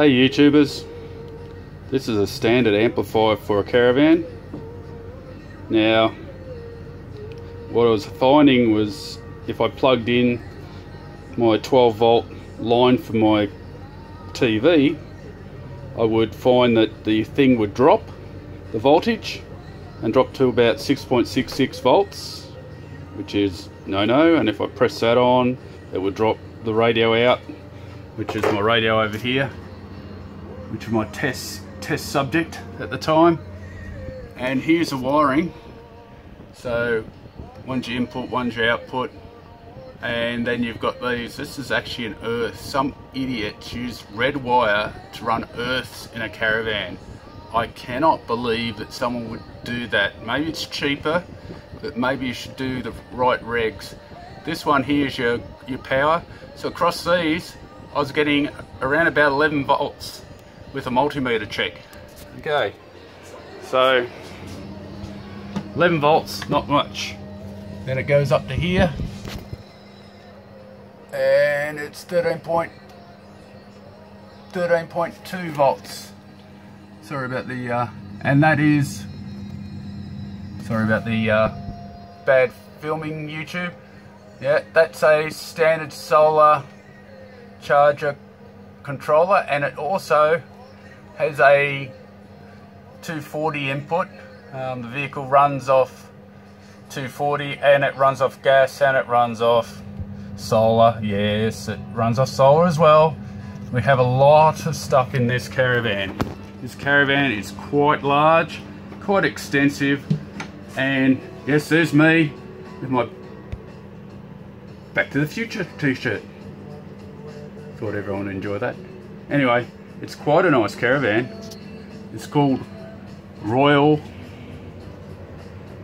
Hey YouTubers, this is a standard amplifier for a caravan. Now, what I was finding was if I plugged in my 12 volt line for my TV, I would find that the thing would drop the voltage and drop to about 6.66 volts, which is no-no, and if I press that on, it would drop the radio out, which is my radio over here which was my test test subject at the time. And here's the wiring. So one's your input one's your output. And then you've got these. This is actually an earth. Some idiots use red wire to run earths in a caravan. I cannot believe that someone would do that. Maybe it's cheaper but maybe you should do the right regs. This one here is your your power. So across these I was getting around about 11 volts with a multimeter check. Okay, so 11 volts, not much. Then it goes up to here, and it's 13.2 13.2 volts. Sorry about the, uh, and that is, sorry about the uh, bad filming YouTube. Yeah, that's a standard solar charger controller and it also has a 240 input. Um, the vehicle runs off 240 and it runs off gas and it runs off solar. Yes, it runs off solar as well. We have a lot of stuff in this caravan. This caravan is quite large, quite extensive, and yes, there's me with my Back to the Future t-shirt. Thought everyone would enjoy that. Anyway, it's quite a nice caravan. It's called Royal.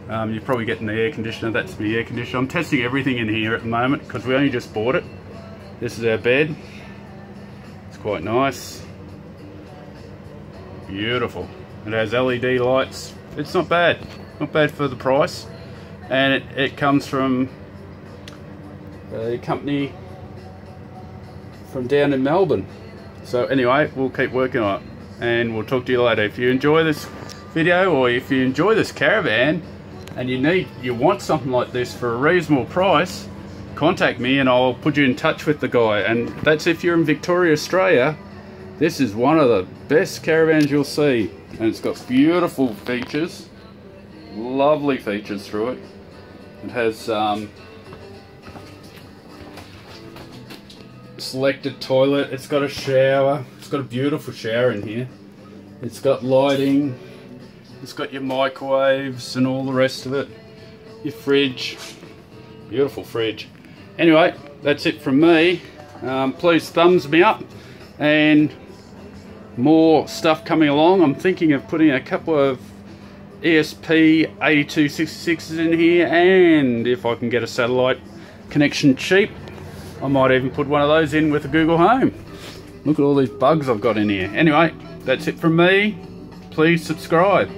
Um, you're probably getting the air conditioner. That's the air conditioner. I'm testing everything in here at the moment because we only just bought it. This is our bed. It's quite nice. Beautiful. It has LED lights. It's not bad. Not bad for the price. And it, it comes from a company from down in Melbourne. So anyway, we'll keep working on it and we'll talk to you later. If you enjoy this video or if you enjoy this caravan and you need, you want something like this for a reasonable price, contact me and I'll put you in touch with the guy. And that's if you're in Victoria, Australia, this is one of the best caravans you'll see. And it's got beautiful features, lovely features through it. It has um, selected toilet. It's got a shower. It's got a beautiful shower in here. It's got lighting. It's got your microwaves and all the rest of it. Your fridge. Beautiful fridge. Anyway, that's it from me. Um, please thumbs me up and more stuff coming along. I'm thinking of putting a couple of ESP 8266s in here and if I can get a satellite connection cheap I might even put one of those in with a Google Home. Look at all these bugs I've got in here. Anyway, that's it from me. Please subscribe.